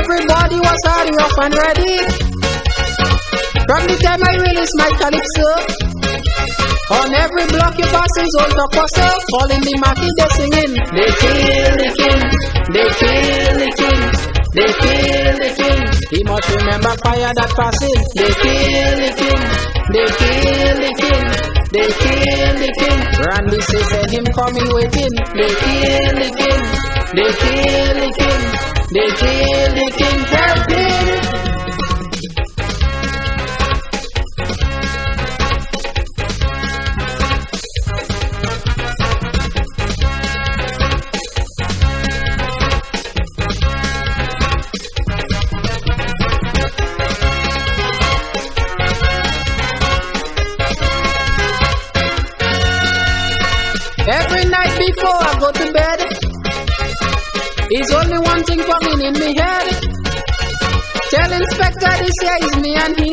Everybody was hurry up and ready. From the time I release my calypso, on every block you pass is old Tokoso. All in the market they singing. They kill the king, they kill the king, they kill the king. He must remember fire that passing. They kill the king, they kill the king, they kill the king. Randy say send him coming with him. They kill the king, they kill the king, they kill the king. Help him. In me head. Tell Inspector this year is me and he.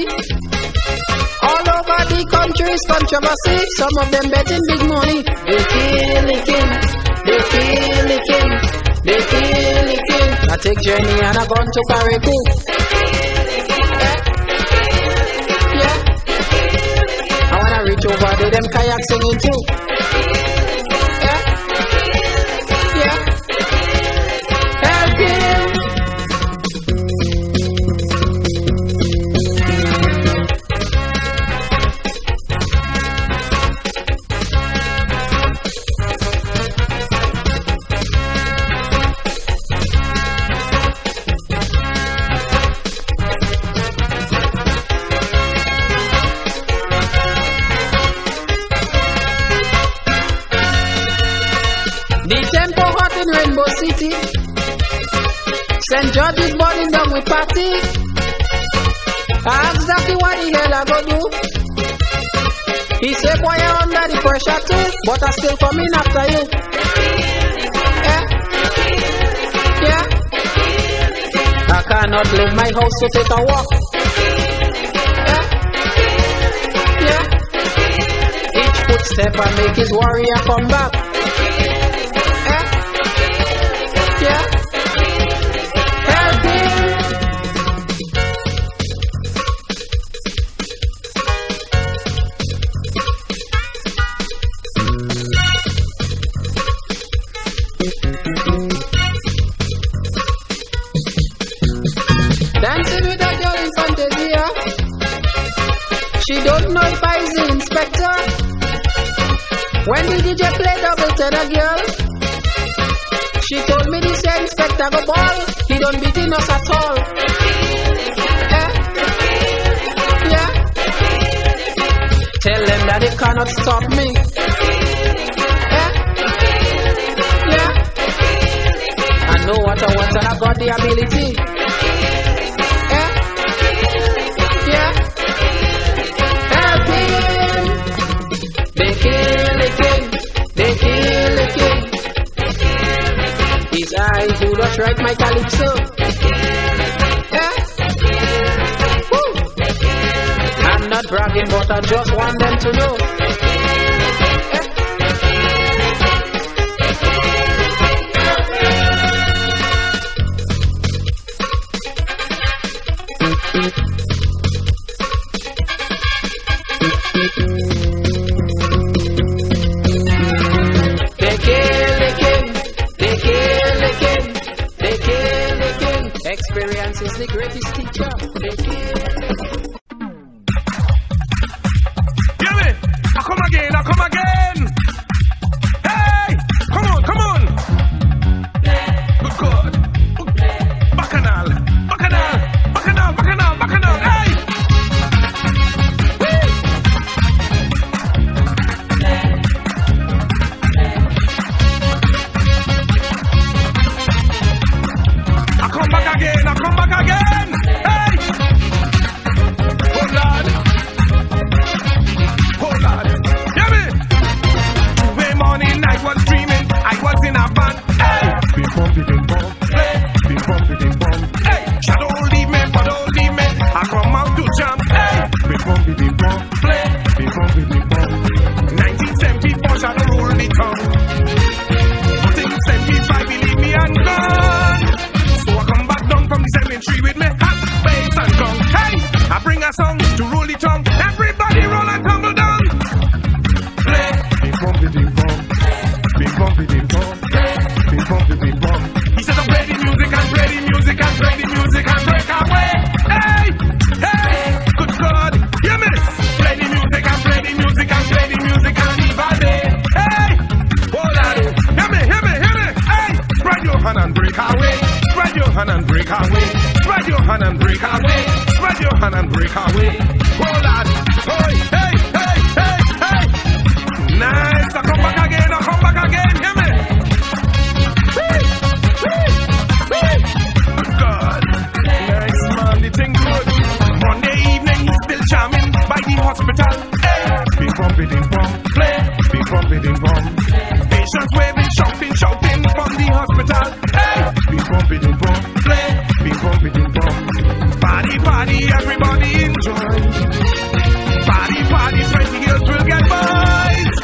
All over the country is controversy. Some of them betting big money. They kill the king. They kill the king. They kill the king. I take journey and I gone to Caribou. Yeah. I wanna reach over to them kayak singing too. St. George is burning down with party. I asked Zaki what the hell I go do. He said, boy, you're under the pressure too, but I still coming after you. Yeah. Yeah. I cannot leave my house to take a walk. Yeah. Yeah. Each footstep I make is warrior come back. Play a girl, she told me this inspector go ball. He don't beating us at all. Eh? Yeah. Tell them that they cannot stop me. Eh? Yeah. I know what I want and I got the ability. Write my calypso. Eh? Woo. I'm not bragging, but I just want them to know. Is the greatest teacher. Patients waving, shouting, shouting from the hospital. Hey, bing bom, bing bom, play, bing bom, bing bom. Party, party, everybody enjoy. Party, party, twenty girls will get boys.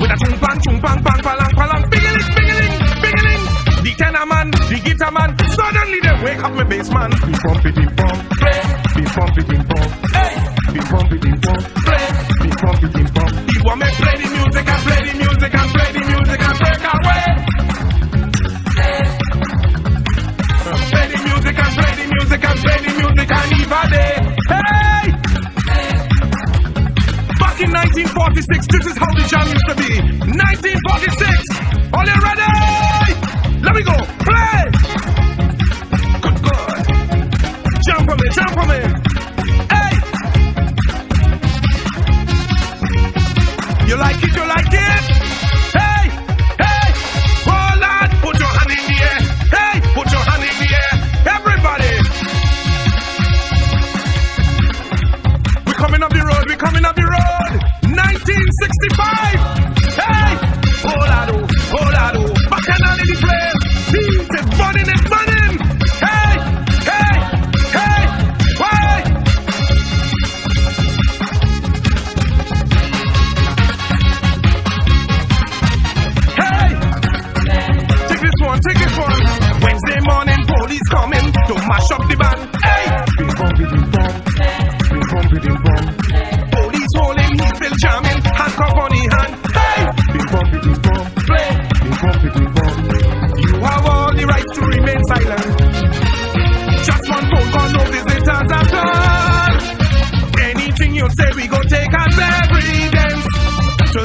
With a chung bang, chung bang, bang, palang, palang, bingling, bingling, bingling. The tenor man, the guitar man, suddenly they wake up my bass man. Bing bom, bing bom, play, bing bom, bing bom. Hey, bing bom, 1946, this is how the jam used to be. 1946! Are you ready? Let me go. Play! Good God. Jump for me, jump for me.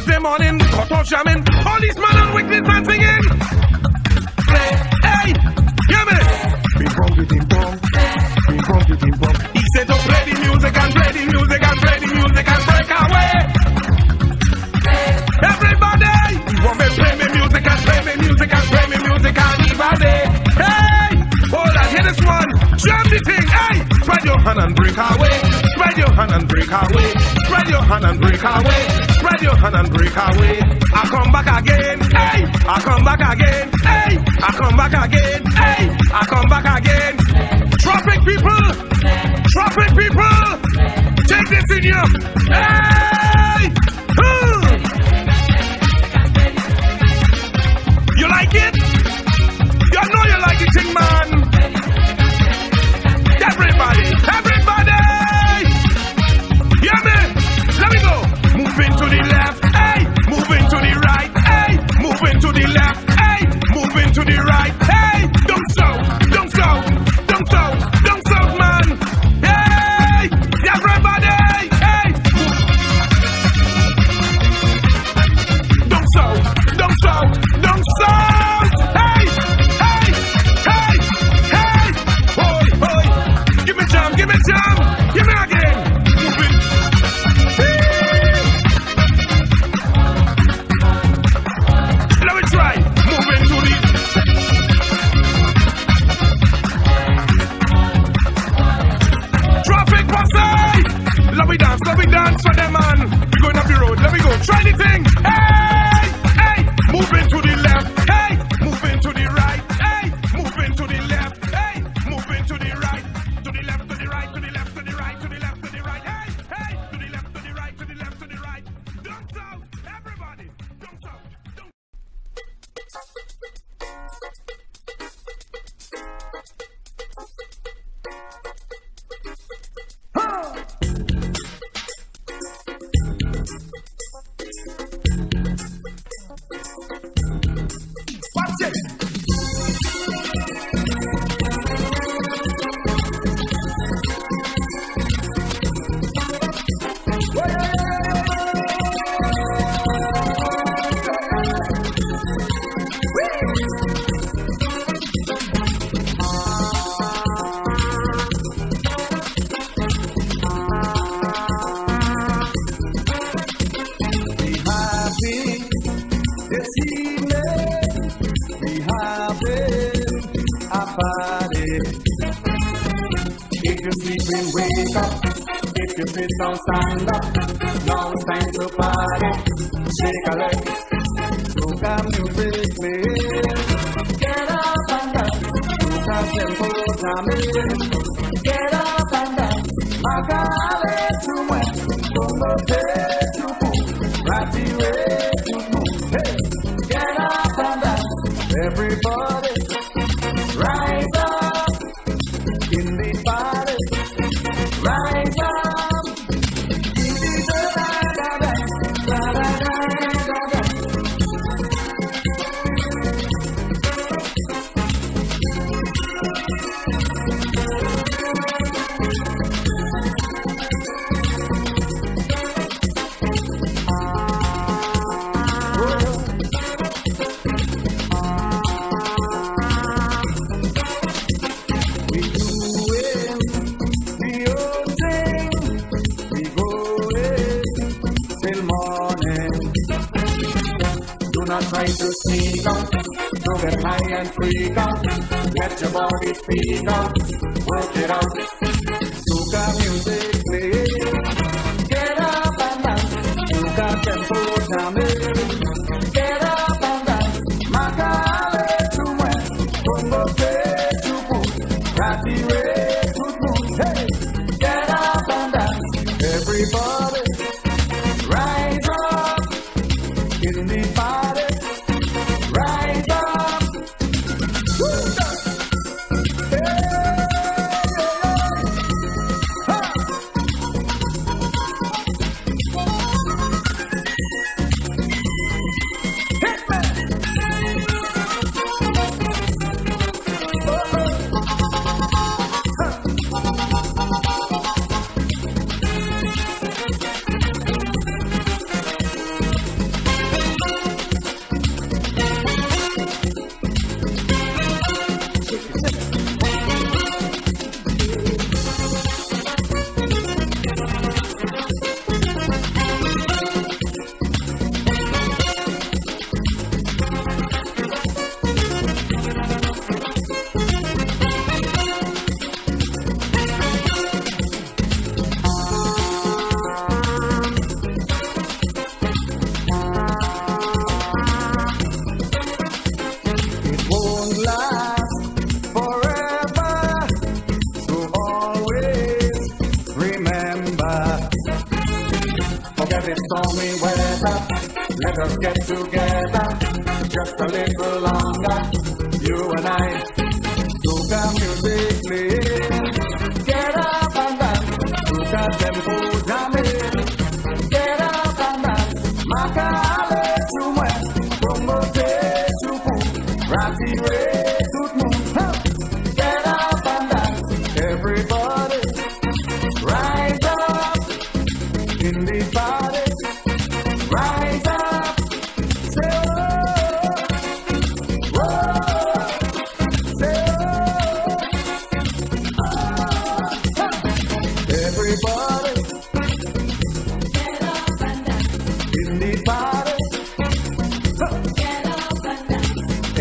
Thursday morning, cut off jamming. Policeman and witness and singing. Play, hey, hear me. Bing bong, bing bong. Bing bong, bing bong. He said to play the music and play the music and play the music and break away. Everybody, you want me play me music and play me music and play me music and everybody. Hey, hold on, hear this one. Jam the thing, hey. Spread your hand and break away. Spread your hand and break away. Spread your hand and break away. Spread your hand and break away. I come back again, hey. I come back again, hey. I come back again, hey. I come back again. Traffic people, Now stand up, don't stand to party. Shake a leg, so you break me. Get up and dance, you can tempo me. Get up and dance, I can't wait to not try to sneak out. Don't get high and freak out. Let your body speak out. Work it out.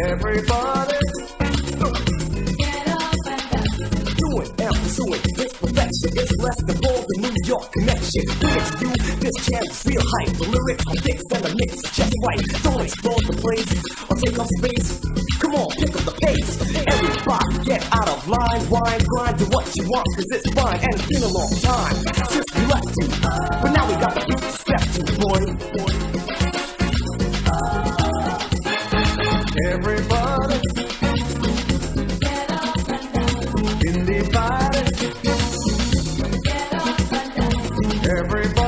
Everybody. Get up and dance. doing and pursuing this perfection. It's less than bold the New York connection. To you, this jam is real hype. The lyrics are fixed and the mix just right. Don't explode the place or take up space. Come on, pick up the pace. Everybody get out of line, wine, grind, do what you want, cause it's fine. And it's been a long time since we left you. But now we got the beat to step to, boy. Everybody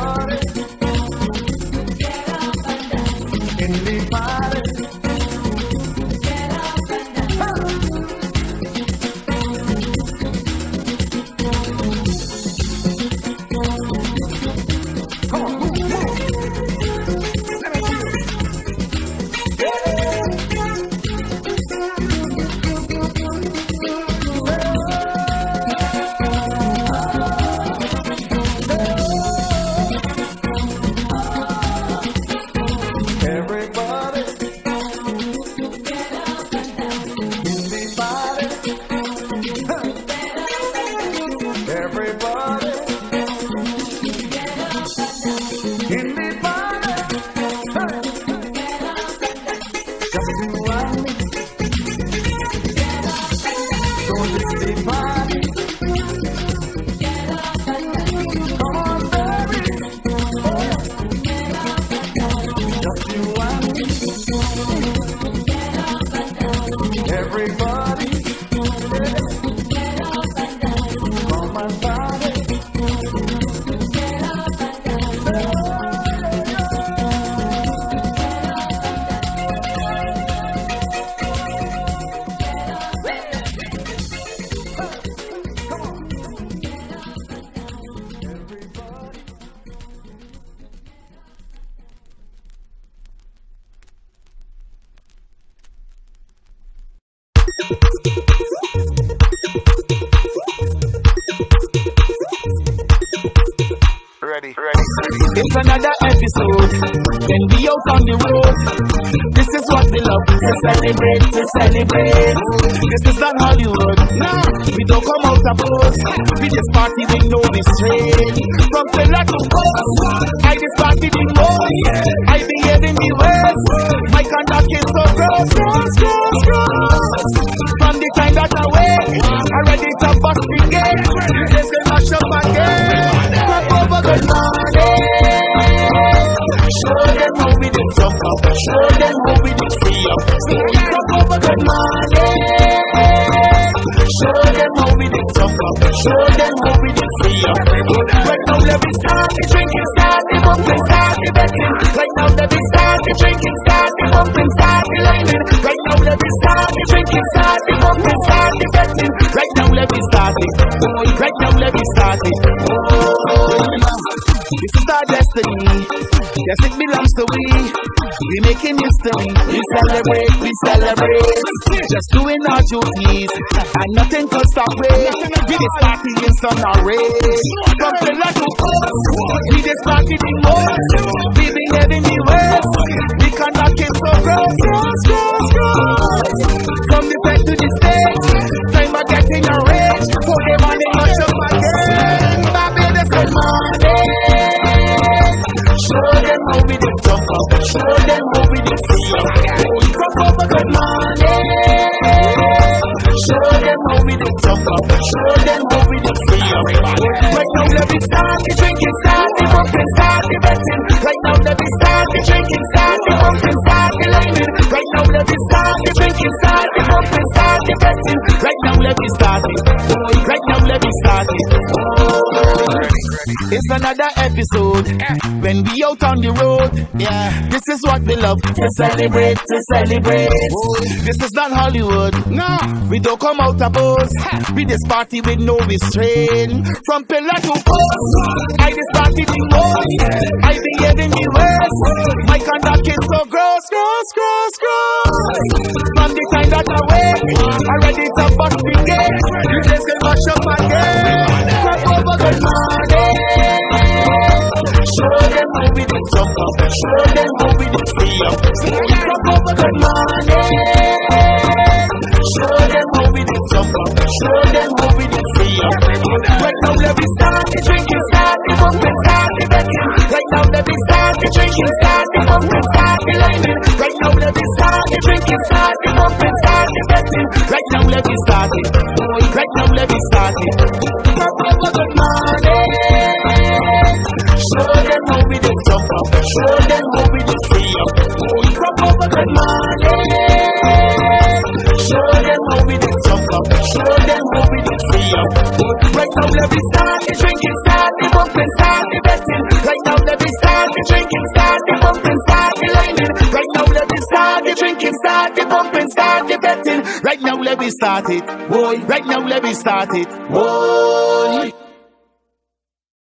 to celebrate, to celebrate. This is not Hollywood. No, we don't come out of pose. We just party with no restraint. From pillar to post, I just party the most. I behave in the ways. My conduct is so gross, gross, gross, gross. From the time that I wake, I'm ready to bust the gate. This is mash up again. Come over, good morning. Show them how we did jump up. Show them how we free Show them how we. Show them how we. Right now, let me start drinking. Right now, let me start drinking. Right now, let me start me it. Right now, let me start it. This is our destiny. Yes, it belongs to we. We making history. We celebrate, we celebrate. Just doing our duties, and nothing can stop it. We this party in some race. From pillar to post, we this party the most. We be heading the west. We cannot keep so Show them how we did free up. Come over, good morning. Show them how we did jump up. Show them how we free up. Right now, let me start the drinking, start the bumping, start the betting. Right now, let me start the drinking, start the bumping, start the lining. Right now, let me start the drinking, start the bumping, start the betting. Right now, let me start it. Right now, let me start it. It's another episode when we out on the road. Yeah, this is what we love to celebrate, to celebrate. This is not Hollywood. No, we don't come out of pose. We just party with no restraint. From pillar to post, I just party the most. I behave in the ways. My conduct is so gross, gross, gross, gross. From the time that I wake, I ready to bust the gate. You just can mash up again. We did jump up. Show them how we did free up. Come over, good morning. Show them how we did jump up. Show them how we did free up. Right now, let me start the drinking, start the bumping, start the betting. Right now, let me start the drinking, start the bumping, start the lining. Right now, let me start the drinking, start the bumping, start the betting. Right now, let me start it. Right now, let me start it. Show them how we did free up. Come over, good morning. Show them how we jump up. Show them how we did free up. Right now, let me start the drinking, start the bumping, start the betting. Right now, let me start the drinking, start the bumping, start the lining. Right now, let me start the drinking, start the bumping, start the betting. Right now, let me start it. Boy, right now, let me start it. Boy.